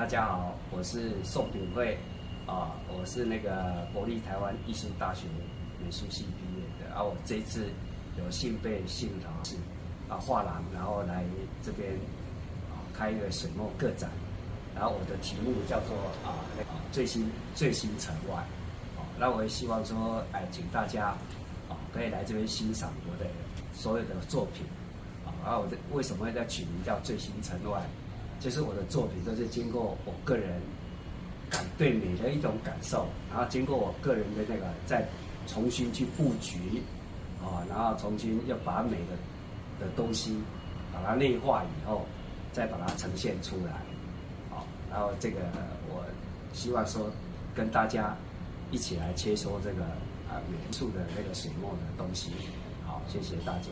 大家好，我是宋炳慧，啊，我是那个国立台湾艺术大学美术系毕业的，啊，我这次有幸被幸老师啊画廊，然后来这边啊开一个水墨个展，然后我的题目叫做啊那个最新最新城外，啊，那我也希望说，哎，请大家啊可以来这边欣赏我的所有的作品，啊，然后我的为什么会在取名叫最新城外？就是我的作品都是经过我个人感对美的一种感受，然后经过我个人的那个再重新去布局，啊，然后重新要把美的的东西把它内化以后，再把它呈现出来，啊，然后这个我希望说跟大家一起来切磋这个啊元素的那个水墨的东西，好，谢谢大家。